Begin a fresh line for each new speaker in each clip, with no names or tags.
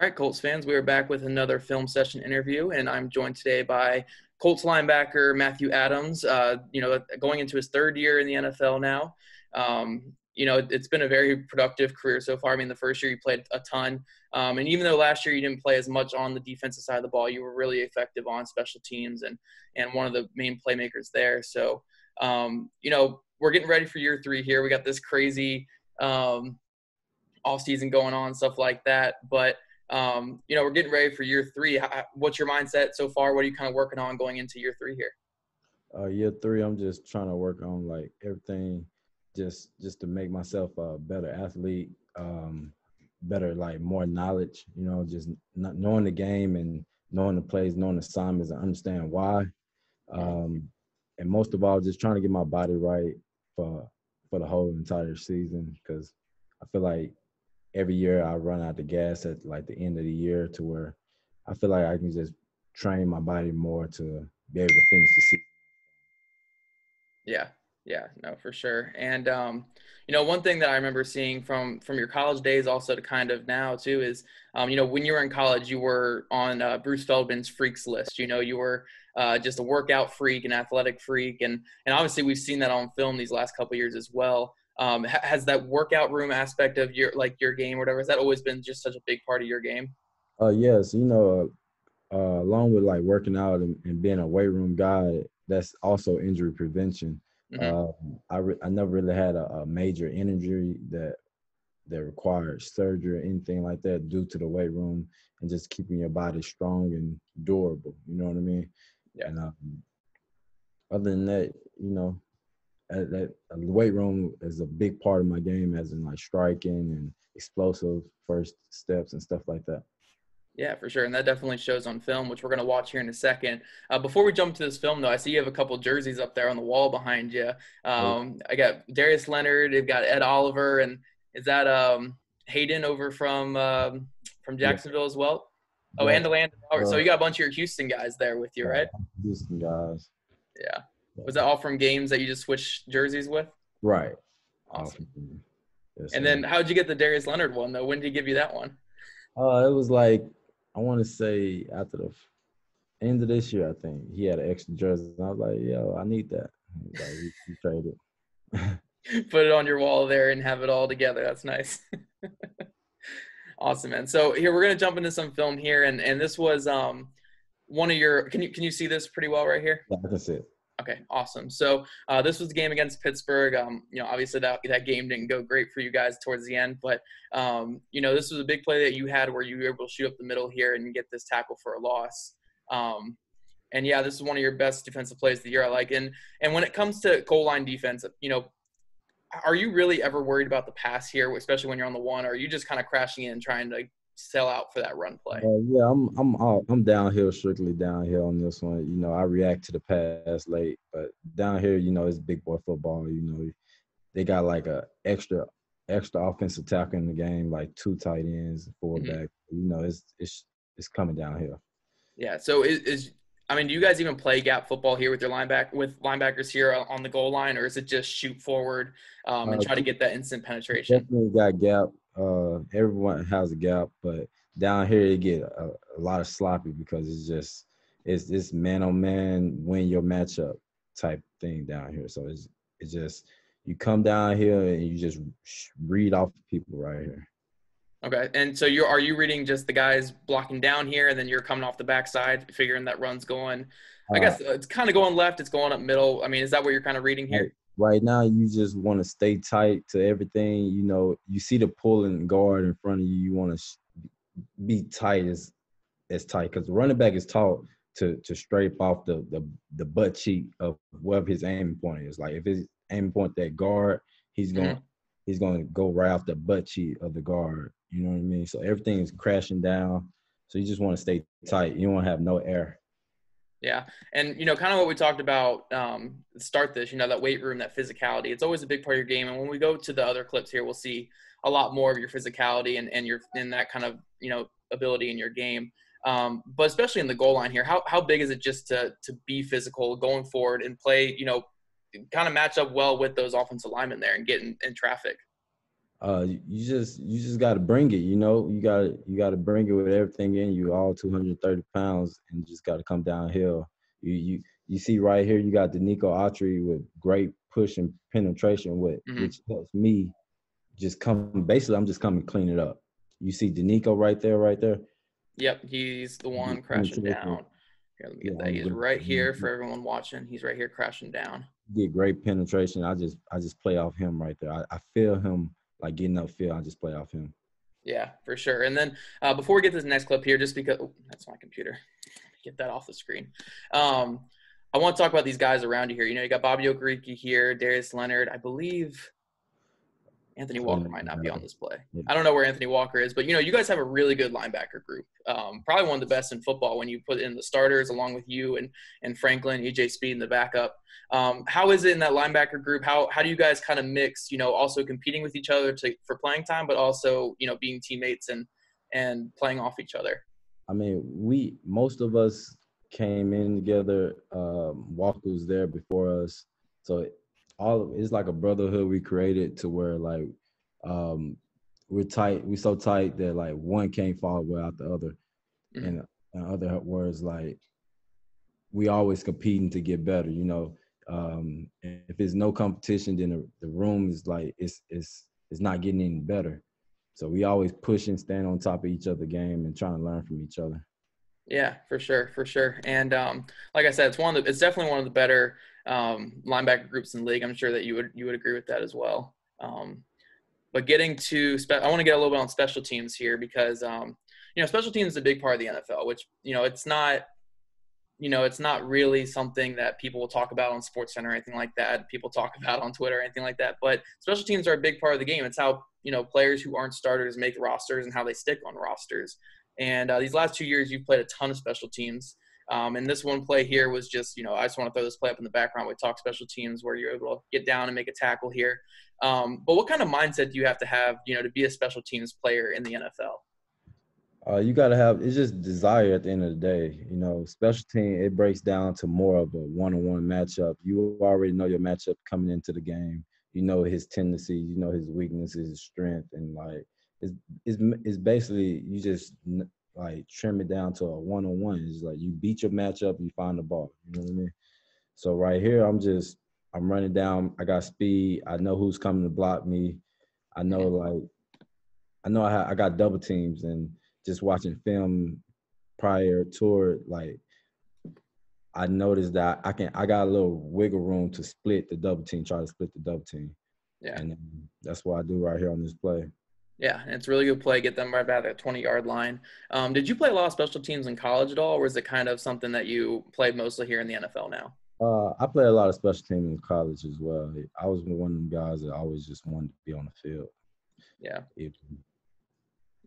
All right, Colts fans, we are back with another film session interview, and I'm joined today by Colts linebacker Matthew Adams. Uh, you know, going into his third year in the NFL now. Um, you know, it's been a very productive career so far. I mean, the first year you played a ton, um, and even though last year you didn't play as much on the defensive side of the ball, you were really effective on special teams and and one of the main playmakers there. So, um, you know, we're getting ready for year three here. We got this crazy um, off season going on, stuff like that, but um, you know, we're getting ready for year three. what's your mindset so far? What are you kind of working on going into year three here?
Uh, year three, I'm just trying to work on like everything, just just to make myself a better athlete, um, better like more knowledge. You know, just knowing the game and knowing the plays, knowing the assignments, and understand why. Um, and most of all, just trying to get my body right for for the whole entire season because I feel like every year I run out the gas at like the end of the year to where I feel like I can just train my body more to be able to finish the season.
Yeah, yeah, no, for sure. And um, you know, one thing that I remember seeing from from your college days, also to kind of now too, is um, you know, when you were in college, you were on uh, Bruce Feldman's freaks list. You know, you were uh, just a workout freak, an athletic freak, and and obviously we've seen that on film these last couple years as well um, has that workout room aspect of your like your game or whatever has that always been just such a big part of your game
uh yes you know uh, along with like working out and, and, being a weight room guy that's also injury prevention mm-hmm. uh, I, re- I never really had a, a, major injury that that required surgery or anything like that due to the weight room and just keeping your body strong and durable you know what i mean yeah. and um, other than that you know that the weight room is a big part of my game, as in like striking and explosive first steps and stuff like that.
Yeah, for sure, and that definitely shows on film, which we're going to watch here in a second. Uh, before we jump to this film, though, I see you have a couple jerseys up there on the wall behind you. Um, I got Darius Leonard, I've got Ed Oliver, and is that um, Hayden over from um, from Jacksonville as well? Oh, yeah. and Landon Uh, so you got a bunch of your Houston guys there with you, right?
Houston guys.
Yeah. Was that all from games that you just switched jerseys with?
Right.
Awesome. Yes, and then how'd you get the Darius Leonard one though? When did he give you that one?
Uh, it was like I want to say after the end of this year, I think he had an extra jersey. And I was like, "Yo, I need that." Like, he, he
traded. Put it on your wall there and have it all together. That's nice. awesome, man. So here we're gonna jump into some film here, and and this was um one of your. Can you can you see this pretty well right here?
Yeah, I can see it.
Okay, awesome. So uh, this was the game against Pittsburgh. Um, you know, obviously that that game didn't go great for you guys towards the end, but um, you know, this was a big play that you had where you were able to shoot up the middle here and get this tackle for a loss. Um, and yeah, this is one of your best defensive plays of the year. I like. And and when it comes to goal line defense, you know, are you really ever worried about the pass here, especially when you're on the one? Or are you just kind of crashing in trying to sell out for that run play.
Uh, yeah, I'm I'm I'm downhill, strictly downhill on this one. You know, I react to the pass late, but down here, you know, it's big boy football. You know, they got like a extra extra offensive tackle in the game, like two tight ends, fullback. Mm-hmm. You know, it's it's it's coming downhill.
Yeah. So is, is I mean, do you guys even play gap football here with your linebacker with linebackers here on the goal line, or is it just shoot forward um, and uh, try to get that instant penetration?
Definitely got gap uh, everyone has a gap, but down here it get a, a lot of sloppy because it's just it's this man on man win your matchup type thing down here. So it's it's just you come down here and you just read off the people right here.
Okay, and so you are you reading just the guys blocking down here, and then you're coming off the backside, figuring that run's going. I uh, guess it's kind of going left. It's going up middle. I mean, is that what you're kind of reading here?
Right now you just want to stay tight to everything. You know, you see the pulling guard in front of you. You want to be tight as as tight because the running back is taught to to strafe off the the the butt cheek of wherever his aiming point is. Like if his aiming point that guard, he's going mm-hmm. he's going to go right off the butt cheek of the guard. You know what I mean? So everything is crashing down. So you just want to stay tight. You don't want to have no air.
Yeah, and you know, kind of what we talked about um, start this. You know, that weight room, that physicality. It's always a big part of your game. And when we go to the other clips here, we'll see a lot more of your physicality and and your in that kind of you know ability in your game. Um, but especially in the goal line here, how how big is it just to to be physical going forward and play? You know, kind of match up well with those offensive linemen there and get in, in traffic.
Uh, you just you just got to bring it. You know, you got to you got to bring it with everything in you. All 230 pounds, and just got to come downhill. You you you see right here, you got Denico Autry with great push and penetration, with mm-hmm. which helps me just come. Basically, I'm just coming clean it up. You see Denico right there, right there.
Yep, he's the one crashing down. Here, let me get yeah, that. He's right here for everyone watching. He's right here crashing down.
Get great penetration. I just I just play off him right there. I, I feel him like getting upfield. I just play off him.
Yeah, for sure. And then uh, before we get to this next clip here, just because oh, that's my computer, get that off the screen. Um, I want to talk about these guys around you here. You know, you got Bobby Okereke here, Darius Leonard. I believe Anthony Walker might not be on this play. I don't know where Anthony Walker is, but you know, you guys have a really good linebacker group. Um, probably one of the best in football when you put in the starters along with you and and Franklin, EJ Speed in the backup. Um, how is it in that linebacker group? How how do you guys kind of mix? You know, also competing with each other to, for playing time, but also you know being teammates and and playing off each other.
I mean, we most of us came in together. Um, Walker was there before us, so all of it's like a brotherhood we created to where like um we're tight we're so tight that like one can't fall without the other mm-hmm. and in other words like we always competing to get better you know um if there's no competition then the, the room is like it's it's it's not getting any better so we always push and stand on top of each other game and trying to learn from each other
yeah, for sure, for sure. And um, like I said, it's one of the, it's definitely one of the better um, linebacker groups in the league. I'm sure that you would you would agree with that as well. Um, but getting to, spe- I want to get a little bit on special teams here because um, you know special teams is a big part of the NFL. Which you know it's not, you know it's not really something that people will talk about on SportsCenter or anything like that. People talk about on Twitter or anything like that. But special teams are a big part of the game. It's how you know players who aren't starters make rosters and how they stick on rosters. And uh, these last two years, you've played a ton of special teams. Um, and this one play here was just, you know, I just want to throw this play up in the background. We talk special teams where you're able to get down and make a tackle here. Um, but what kind of mindset do you have to have, you know, to be a special teams player in the NFL?
Uh, you got to have it's just desire at the end of the day. You know, special team it breaks down to more of a one-on-one matchup. You already know your matchup coming into the game. You know his tendencies, you know his weaknesses, his strength, and like it's it's, it's basically you just like trim it down to a one on one. It's like you beat your matchup, you find the ball. You know what I mean? So right here, I'm just I'm running down. I got speed. I know who's coming to block me. I know like I know I ha- I got double teams and just watching film prior to it, like I noticed that I can I got a little wiggle room to split the double team, try to split the double team. Yeah. And um, that's what I do right here on this play.
Yeah, it's a really good play. Get them right back at the 20 yard line. Um, did you play a lot of special teams in college at all, or is it kind of something that you played mostly here in the NFL now?
Uh, I played a lot of special teams in college as well. I was one of them guys that always just wanted to be on the field.
Yeah.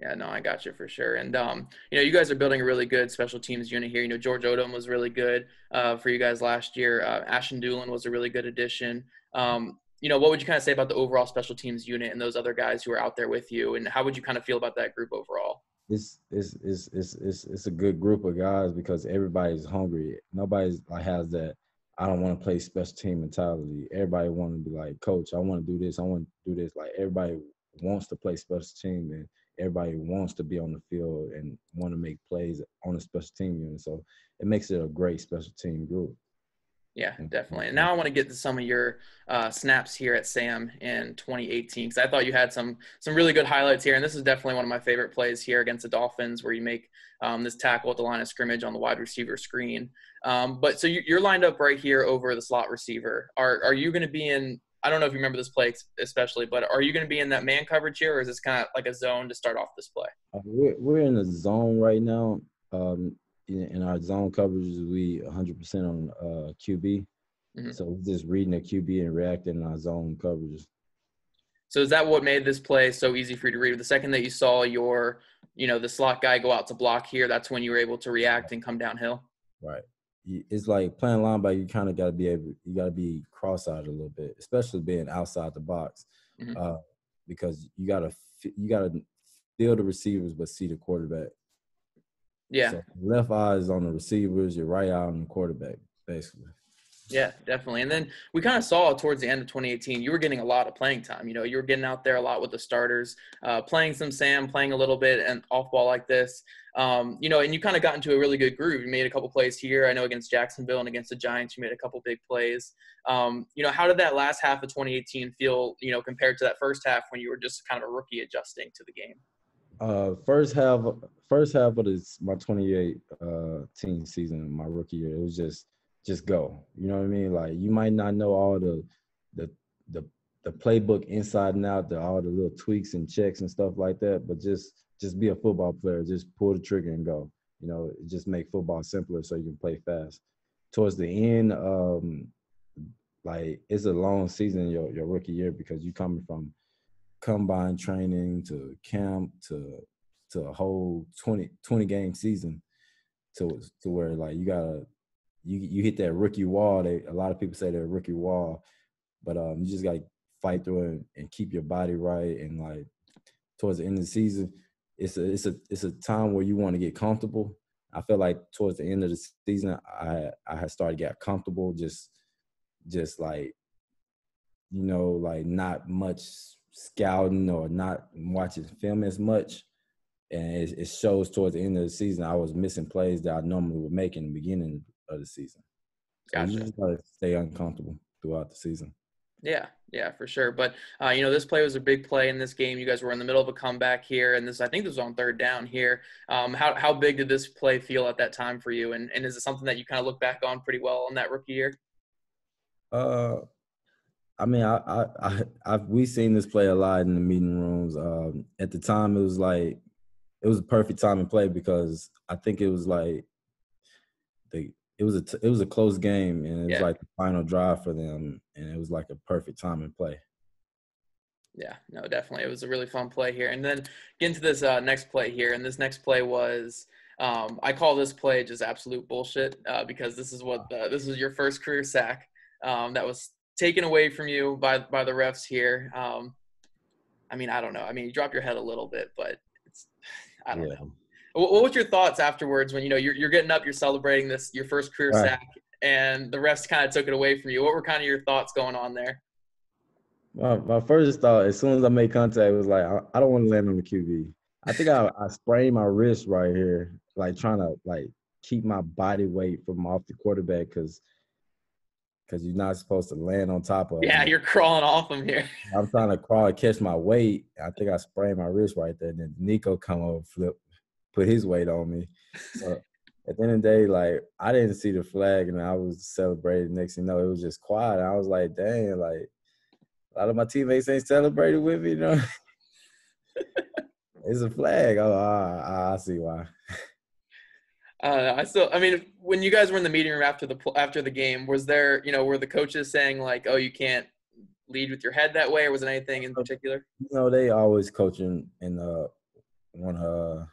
Yeah, no, I got you for sure. And um, you know, you guys are building a really good special teams unit here. You know, George Odum was really good uh, for you guys last year. Uh, Ashton Dulin was a really good addition. Um, you know, what would you kind of say about the overall special teams unit and those other guys who are out there with you, and how would you kind of feel about that group overall?
It's it's it's it's it's, it's a good group of guys because everybody's hungry. Nobody's like has that. I don't want to play special team mentality. Everybody want to be like, coach, I want to do this. I want to do this. Like everybody wants to play special team and everybody wants to be on the field and want to make plays on a special team unit. So it makes it a great special team group.
Yeah, definitely. And now I want to get to some of your uh, snaps here at Sam in 2018 because I thought you had some some really good highlights here, and this is definitely one of my favorite plays here against the Dolphins, where you make um, this tackle at the line of scrimmage on the wide receiver screen. Um, but so you're lined up right here over the slot receiver. Are are you going to be in? I don't know if you remember this play especially, but are you going to be in that man coverage here, or is this kind of like a zone to start off this play?
Uh, we're, we're in the zone right now. Um, in our zone coverages, we 100% on uh, QB. Mm-hmm. So we're just reading the QB and reacting in our zone coverages.
So is that what made this play so easy for you to read? The second that you saw your, you know, the slot guy go out to block here, that's when you were able to react and come downhill.
Right. It's like playing linebacker. You kind of got to be able. You got to be cross-eyed a little bit, especially being outside the box, mm-hmm. uh, because you got to you got to feel the receivers but see the quarterback.
Yeah. So
left eye is on the receivers, your right eye on the quarterback, basically.
Yeah, definitely. And then we kind of saw towards the end of 2018, you were getting a lot of playing time. You know, you were getting out there a lot with the starters, uh, playing some Sam, playing a little bit and off ball like this. Um, you know, and you kind of got into a really good groove. You made a couple plays here. I know against Jacksonville and against the Giants, you made a couple big plays. Um, you know, how did that last half of 2018 feel? You know, compared to that first half when you were just kind of a rookie adjusting to the game.
Uh, first half, first half of this my 28 uh, team season, my rookie year, it was just just go. You know what I mean? Like you might not know all the the the the playbook inside and out, the all the little tweaks and checks and stuff like that, but just just be a football player, just pull the trigger and go. You know, just make football simpler so you can play fast. Towards the end, um, like it's a long season your your rookie year because you coming from combine training to camp to to a whole 20, 20 game season to to where like you gotta you you hit that rookie wall. They a lot of people say they're rookie wall, but um, you just got to fight through it and keep your body right. And like towards the end of the season, it's a it's a it's a time where you want to get comfortable. I feel like towards the end of the season, I I had started to get comfortable, just just like you know, like not much scouting or not watching film as much. And it, it shows towards the end of the season, I was missing plays that I normally would make in the beginning of the season. So gotcha. you just gotta stay uncomfortable throughout the season.
Yeah, yeah, for sure. But uh, you know, this play was a big play in this game. You guys were in the middle of a comeback here, and this I think this was on third down here. Um, how how big did this play feel at that time for you? And and is it something that you kind of look back on pretty well in that rookie year?
Uh, I mean, I I, I I've we seen this play a lot in the meeting rooms. Um, at the time, it was like it was a perfect time and play because I think it was like they it was a t- it was a close game and it was yeah. like the final drive for them and it was like a perfect time and play.
Yeah, no, definitely. It was a really fun play here. And then get into this uh, next play here. And this next play was um, I call this play just absolute bullshit uh, because this is what the, this is your first career sack um, that was taken away from you by by the refs here. Um, I mean, I don't know. I mean, you drop your head a little bit, but it's I don't yeah. know. What was your thoughts afterwards when you know you're, you're getting up, you're celebrating this your first career right. sack, and the refs kind of took it away from you? What were kind of your thoughts going on there?
My, my first thought, as soon as I made contact, was like, I, I don't want to land on the QB. I think I, I sprained my wrist right here, like trying to like keep my body weight from off the quarterback because because you're not supposed to land on top of.
Yeah, you're crawling off them here.
I'm trying to crawl and catch my weight. I think I sprained my wrist right there. And then Nico come over, flip, put his weight on me. So at the end of the day, like I didn't see the flag and I was celebrating. Next thing you know, it was just quiet. I was like, dang, like a lot of my teammates ain't celebrating with me, you know. it's a flag. Oh, I, I see why.
Uh, I still, I mean, when you guys were in the meeting room after the after the game, was there, you know, were the coaches saying like, "Oh, you can't lead with your head that way," or was it anything in particular?
You know, they always coaching and uh, want to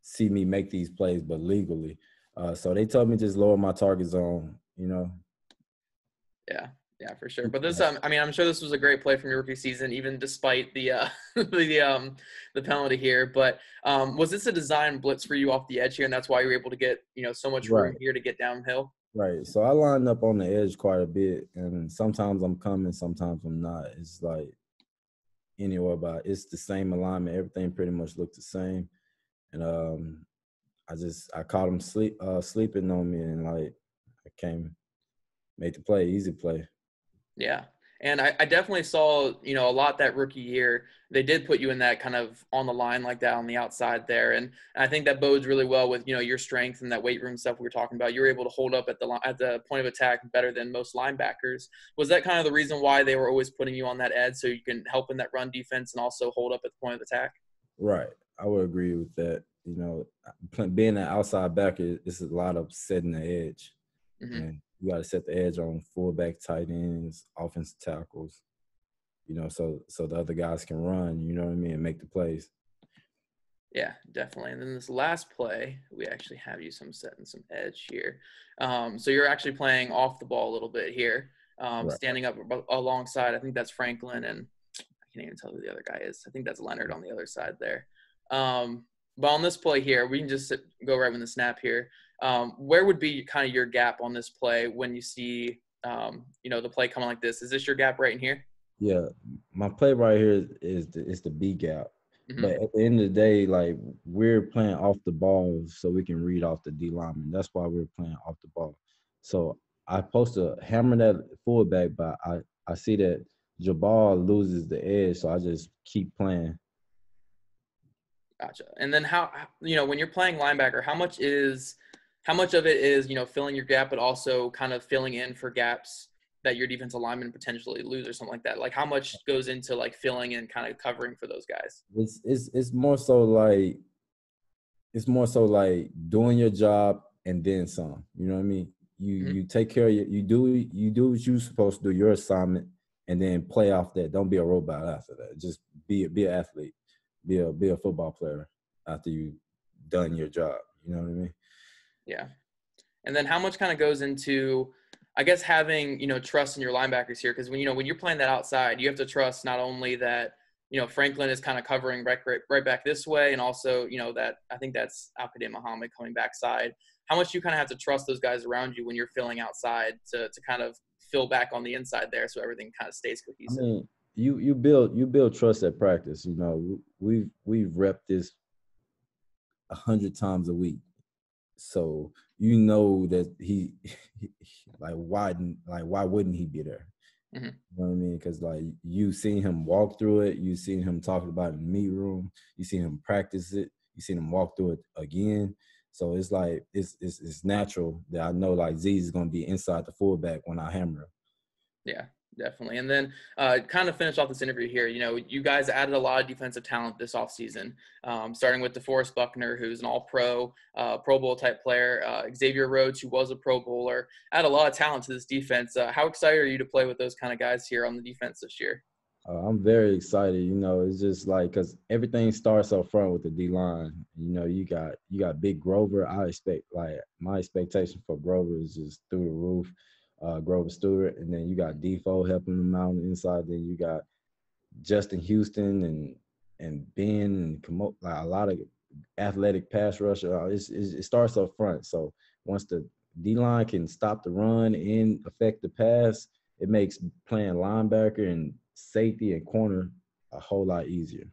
see me make these plays, but legally. Uh, so they told me to just lower my target zone. You know.
Yeah, yeah, for sure. But this, um, I mean, I'm sure this was a great play from your rookie season, even despite the uh, the um the penalty here. But um, was this a design blitz for you off the edge here, and that's why you were able to get you know so much room right. here to get downhill?
Right. So I lined up on the edge quite a bit, and sometimes I'm coming, sometimes I'm not. It's like anywhere about it's the same alignment. Everything pretty much looked the same and um, I just I caught him sleep uh, sleeping on me, and like I came, made the play, easy play.
Yeah, and I, I, definitely saw you know a lot that rookie year. They did put you in that kind of on the line like that on the outside there, and, I think that bodes really well with you know your strength and that weight room stuff we were talking about. You're able to hold up at the at the point of attack better than most linebackers. Was that kind of the reason why they were always putting you on that edge so you can help in that run defense and also hold up at the point of attack?
Right. I would agree with that. You know, being an outside backer is a lot of setting the edge, mm-hmm. and you got to set the edge on fullback, tight ends, offensive tackles. You know, so so the other guys can run. You know what I mean, and make the plays.
Yeah, definitely. And then this last play, we actually have you some setting some edge here. Um, so you're actually playing off the ball a little bit here, um, right. standing up alongside. I think that's Franklin, and I can't even tell who the other guy is. I think that's Leonard on the other side there. Um, but on this play here, we can just sit, go right with the snap here. Um, where would be kind of your gap on this play when you see um, you know, the play coming like this. Is this your gap right in here?
Yeah, my play right here is the, is the B gap. Mm-hmm. But at the end of the day, like we're playing off the ball so we can read off the D lineman. That's why we're playing off the ball. So I post to hammer that fullback, but I, I see that Jabaal loses the edge, so I just keep playing.
Gotcha. And then how you know when you're playing linebacker, how much is how much of it is you know filling your gap, but also kind of filling in for gaps that your defensive lineman potentially lose or something like that? Like how much goes into like filling and kind of covering for those guys?
It's it's it's more so like it's more so like doing your job and then some. You know what I mean? You mm-hmm. you take care of your, you do you do what you're supposed to do, your assignment, and then play off that. Don't be a robot after that. Just be be an athlete. Be a be a football player after you done your job. You know what I mean?
Yeah. And then how much kind of goes into I guess having, you know, trust in your linebackers here because when you know when you're playing that outside, you have to trust not only that you know Franklin is kind of covering right, right, right back this way, and also you know that I think that's Al-Quadin Muhammad coming backside how much you kind of have to trust those guys around you when you're filling outside to to kind of fill back on the inside there so everything kind of stays cohesive. I mean,
you you build you build trust at practice. You know, we've we've repped this a hundred times a week, so you know that he, he like why like why wouldn't he be there? Mm-hmm. You know what I mean? Because like you seen him walk through it, you seen him talking about it in the meet room, you seen him practice it, you seen him walk through it again. So it's like it's it's, it's natural that I know like Z is going to be inside the fullback when I hammer him.
Yeah, definitely. And then uh, kind of finish off this interview here. You know, you guys added a lot of defensive talent this offseason, um, starting with DeForest Buckner, who's an all-pro, uh, Pro Bowl type player, uh, Xavier Rhodes, who was a Pro Bowler. Add a lot of talent to this defense. Uh, how excited are you to play with those kind of guys here on the defense this year?
Uh, I'm very excited. You know, it's just like because everything starts up front with the D line. You know, you got you got Big Grover. I expect like my expectation for Grover is just through the roof. Uh, Grover Stewart, and then you got Defoe helping them out on the inside. Then you got Justin Houston and and Ben and like a lot of athletic pass rusher. Uh, it's, it's, it starts up front. So once the D line can stop the run and affect the pass, it makes playing linebacker and safety and corner a whole lot easier.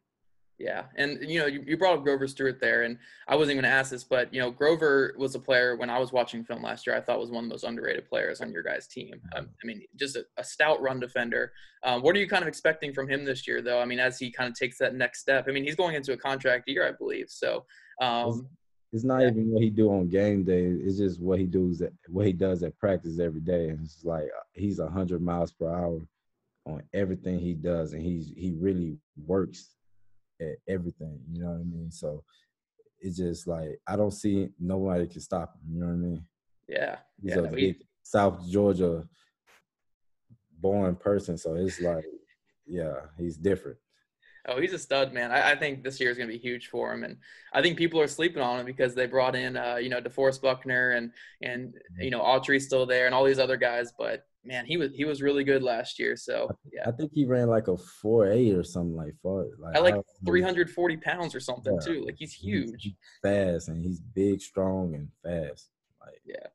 Yeah, and you know, you, you brought up Grover Stewart there, and I wasn't going to ask this, but you know, Grover was a player when I was watching film last year. I thought was one of the most underrated players on your guys' team. Um, I mean, just a, a, stout run defender. Um, what are you kind of expecting from him this year, though? I mean, as he kind of takes that next step. I mean, he's going into a contract year, I believe. So, um,
it's, not yeah. even what he do on game day. It's just what he does at, what he does at practice every day. And it's like uh, he's a hundred miles per hour on everything he does, and he's he really works at everything. You know what I mean? So it's just like I don't see nobody can stop him. You know what I mean?
Yeah,
he's
yeah,
a big South Georgia born person, so it's like, yeah, he's different.
Oh, he's a stud, man. I, I think this year is going to be huge for him, and I think people are sleeping on him because they brought in, uh, you know, DeForest Buckner and and
mm-hmm.
you know Autry's still there and all these other guys, but man, he was he was really good last year. So yeah,
I think he ran like a four eight or something like four.
Like, At like three hundred forty pounds or something yeah, too. Like he's huge,
he's fast, and he's big, strong, and fast. Like
yeah.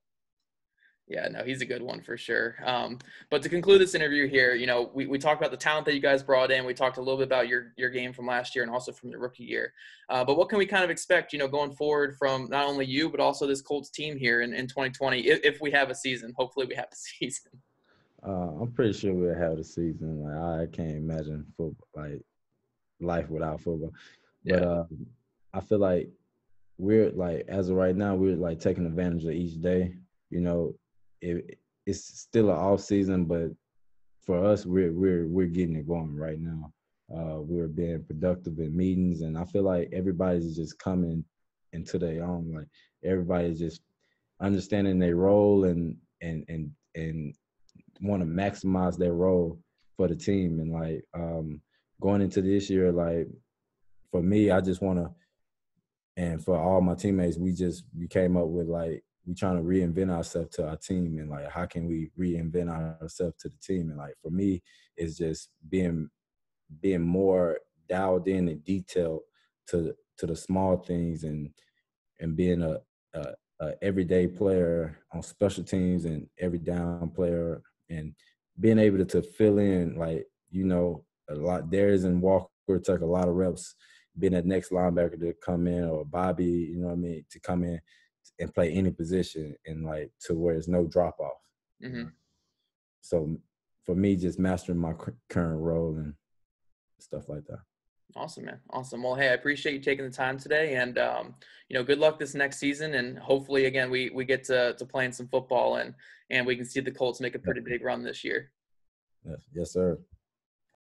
Yeah, no, he's a good one for sure. Um, but to conclude this interview here, you know, we, we talked about the talent that you guys brought in. We talked a little bit about your your game from last year and also from the rookie year. Uh, but what can we kind of expect, you know, going forward from not only you but also this Colts team here in, in 2020, if, if we have a season? Hopefully, we have a season.
Uh, I'm pretty sure we'll have a season. Like I can't imagine football, like life without football. But yeah. uh, I feel like we're like as of right now, we're like taking advantage of each day. You know, it, it's still an off season, but for us, we're we're we're getting it going right now. Uh, we're being productive in meetings, and I feel like everybody's just coming into their own. Like everybody's just understanding their role and and and and want to maximize their role for the team. And like um, going into this year, like for me, I just want to, and for all my teammates, we just we came up with like we trying to reinvent ourselves to our team and like how can we reinvent ourselves to the team and like for me it's just being being more dialed in and detailed to to the small things and and being a, a, a everyday player on special teams and every down player and being able to, fill in like you know a lot. Darius and Walker took a lot of reps being that next linebacker to come in or Bobby, you know what I mean, to come in and play any position and like to where there's no drop off. Mm-hmm. So for me, just mastering my current role and stuff like that.
Awesome, man. Awesome. Well, hey, I appreciate you taking the time today, and um, you know, good luck this next season, and hopefully, again, we we get to to playing some football, and and we can see the Colts make a pretty big run this year.
Yes, yes, sir.